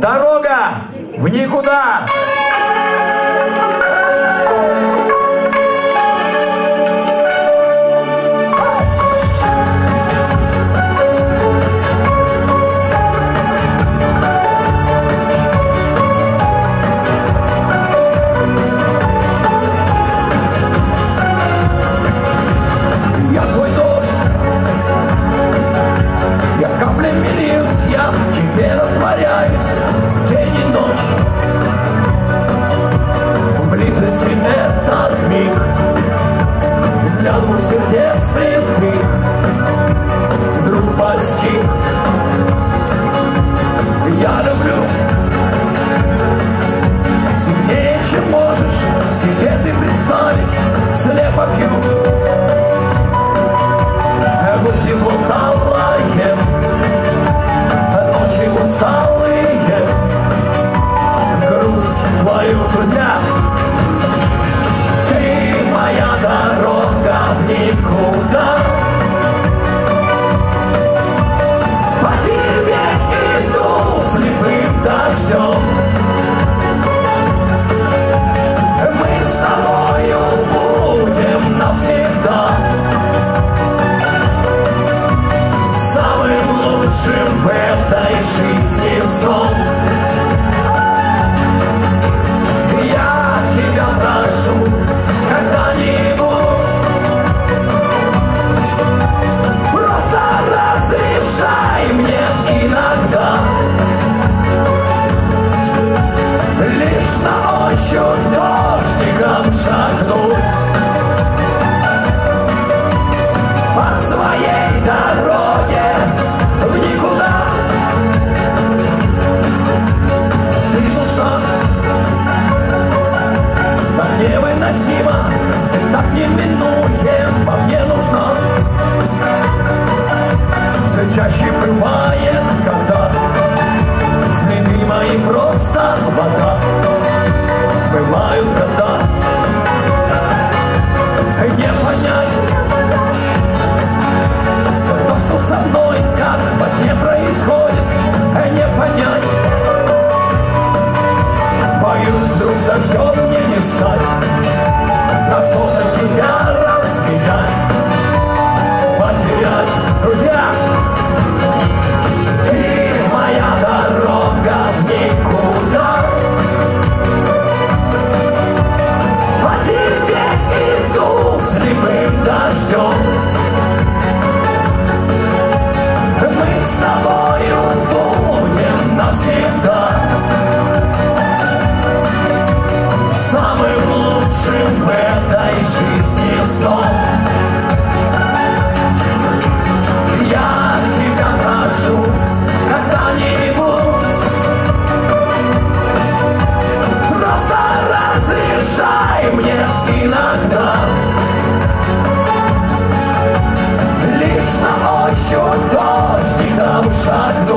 Дорога в никуда! Себе ты представить Слепо пью на ощупь дождиком шагнуть по своей дороге в никуда. Ты нужна, так невыносимо, так неминуемо мне нужна. Все чаще бывает, когда следы мои просто вода, происходит, не понять. Боюсь, вдруг дождем мне не стать, на что-то тебя распилять, потерять. Друзья, ты моя дорога в никуда. По тебе иду слепым дождем. Дождиком шагнуть